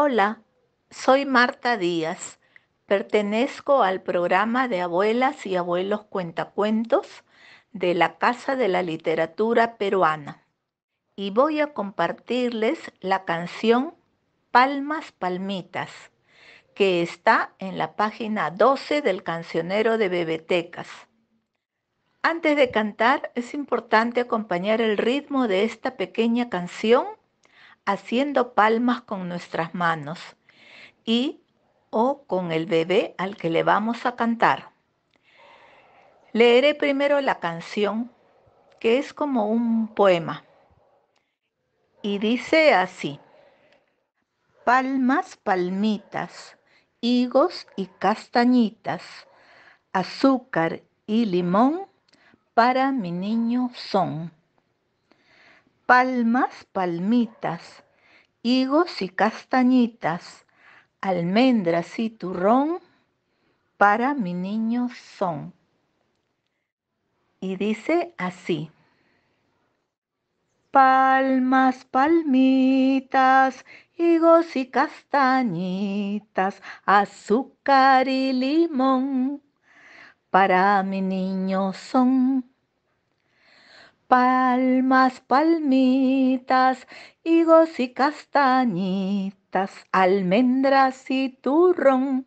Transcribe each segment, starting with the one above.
Hola, soy Marta Díaz. Pertenezco al programa de abuelas y abuelos cuentacuentos de la Casa de la Literatura Peruana. Y voy a compartirles la canción Palmas Palmitas, que está en la página 12 del cancionero de Bebetecas. Antes de cantar, es importante acompañar el ritmo de esta pequeña canción haciendo palmas con nuestras manos y o con el bebé al que le vamos a cantar. Leeré primero la canción, que es como un poema, y dice así, palmas, palmitas, higos y castañitas, azúcar y limón para mi niño son palmas, palmitas, higos y castañitas, almendras y turrón, para mi niño son. Y dice así. Palmas, palmitas, higos y castañitas, azúcar y limón, para mi niño son palmas, palmitas, higos y castañitas, almendras y turrón,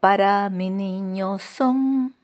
para mi niño son.